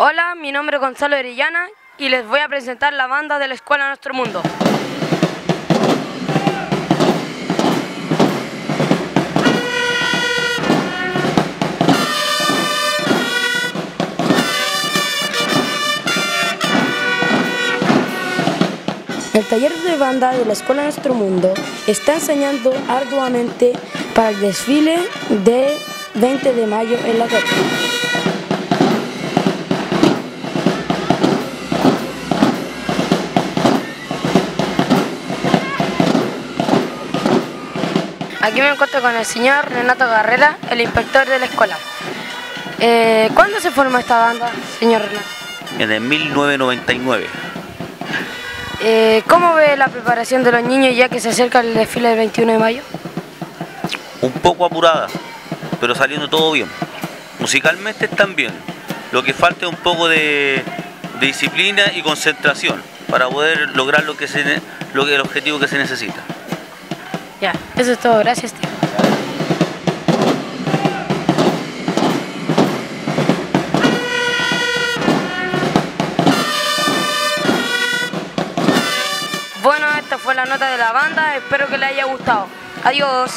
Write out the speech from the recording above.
Hola, mi nombre es Gonzalo Orellana y les voy a presentar la banda de la Escuela Nuestro Mundo. El taller de banda de la Escuela Nuestro Mundo está enseñando arduamente para el desfile de 20 de mayo en la capital. Aquí me encuentro con el señor Renato Carrera, el inspector de la escuela. Eh, ¿Cuándo se formó esta banda, señor Renato? En el 1999. Eh, ¿Cómo ve la preparación de los niños ya que se acerca el desfile del 21 de mayo? Un poco apurada, pero saliendo todo bien. Musicalmente están bien. Lo que falta es un poco de, de disciplina y concentración para poder lograr lo que se, ne- lo que, el objetivo que se necesita. Ya, eso es todo. Gracias, tío. Bueno, esta fue la nota de la banda. Espero que les haya gustado. Adiós.